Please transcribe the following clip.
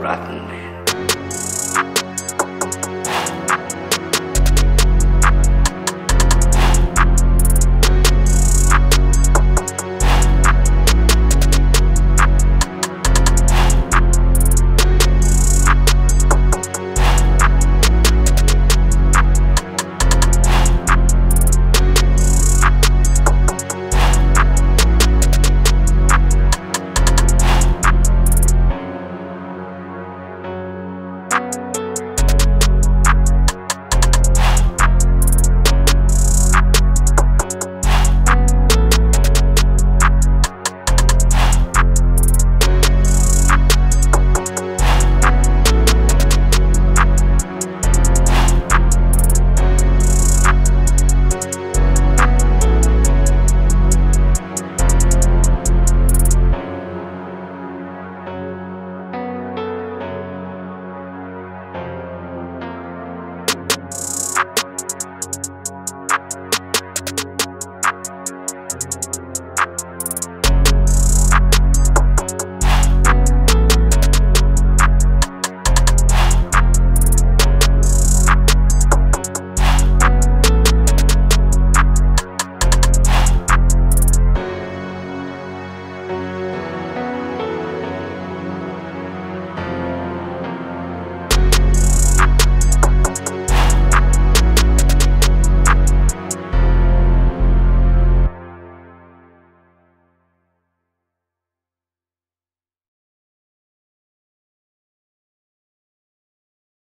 rotten man.